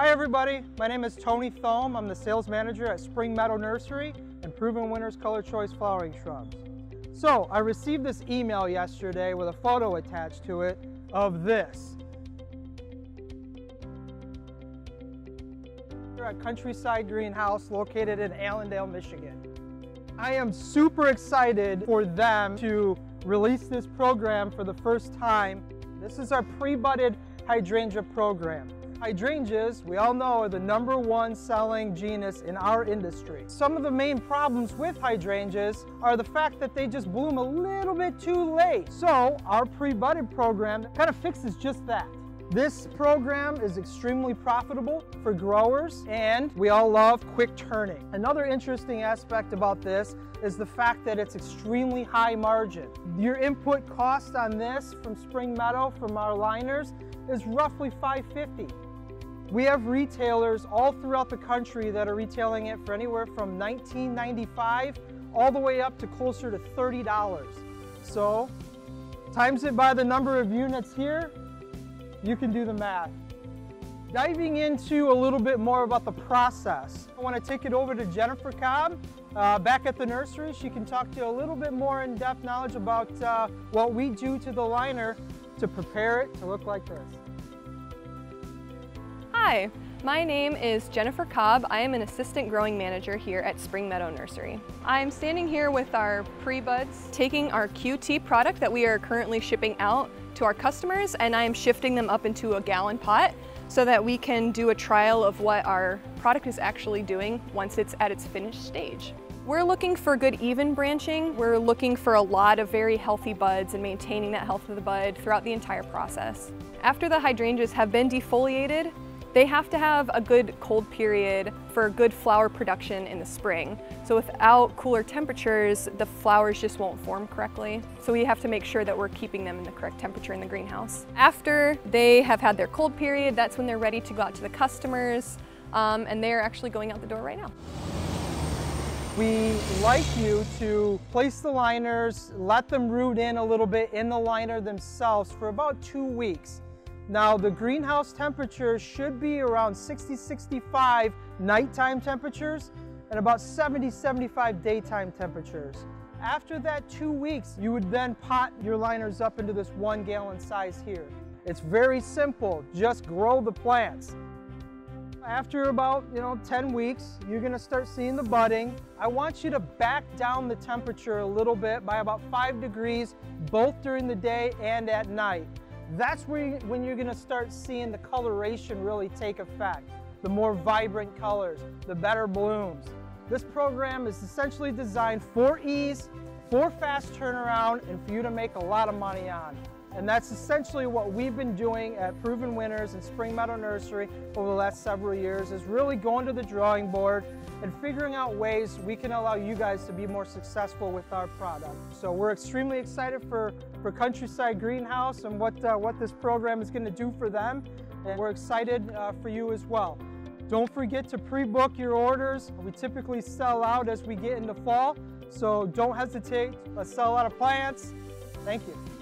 Hi everybody, my name is Tony Thome. I'm the sales manager at Spring Meadow Nursery and Proven Winners Color Choice Flowering Shrubs. So I received this email yesterday with a photo attached to it of this. We're at Countryside Greenhouse located in Allendale, Michigan. I am super excited for them to release this program for the first time. This is our pre-budded hydrangea program. Hydrangeas, we all know, are the number one selling genus in our industry. Some of the main problems with hydrangeas are the fact that they just bloom a little bit too late. So our pre-budded program kind of fixes just that. This program is extremely profitable for growers and we all love quick turning. Another interesting aspect about this is the fact that it's extremely high margin. Your input cost on this from Spring Meadow from our liners is roughly 550. We have retailers all throughout the country that are retailing it for anywhere from $19.95 all the way up to closer to $30. So times it by the number of units here you can do the math. Diving into a little bit more about the process, I want to take it over to Jennifer Cobb uh, back at the nursery. She can talk to you a little bit more in-depth knowledge about uh, what we do to the liner to prepare it to look like this. Hi, my name is Jennifer Cobb. I am an assistant growing manager here at Spring Meadow Nursery. I'm standing here with our pre-buds, taking our QT product that we are currently shipping out to our customers and I'm shifting them up into a gallon pot so that we can do a trial of what our product is actually doing once it's at its finished stage. We're looking for good even branching. We're looking for a lot of very healthy buds and maintaining that health of the bud throughout the entire process. After the hydrangeas have been defoliated, they have to have a good cold period for good flower production in the spring. So without cooler temperatures, the flowers just won't form correctly. So we have to make sure that we're keeping them in the correct temperature in the greenhouse. After they have had their cold period, that's when they're ready to go out to the customers, um, and they're actually going out the door right now. We like you to place the liners, let them root in a little bit in the liner themselves for about two weeks. Now the greenhouse temperature should be around 60, 65 nighttime temperatures and about 70, 75 daytime temperatures. After that two weeks, you would then pot your liners up into this one gallon size here. It's very simple, just grow the plants. After about, you know, 10 weeks, you're gonna start seeing the budding. I want you to back down the temperature a little bit by about five degrees, both during the day and at night. That's where you, when you're gonna start seeing the coloration really take effect. The more vibrant colors, the better blooms. This program is essentially designed for ease, for fast turnaround, and for you to make a lot of money on. And that's essentially what we've been doing at Proven Winners and Spring Meadow Nursery over the last several years is really going to the drawing board and figuring out ways we can allow you guys to be more successful with our product. So we're extremely excited for, for Countryside Greenhouse and what, uh, what this program is going to do for them. And we're excited uh, for you as well. Don't forget to pre-book your orders. We typically sell out as we get into fall, so don't hesitate. Let's sell a lot of plants. Thank you.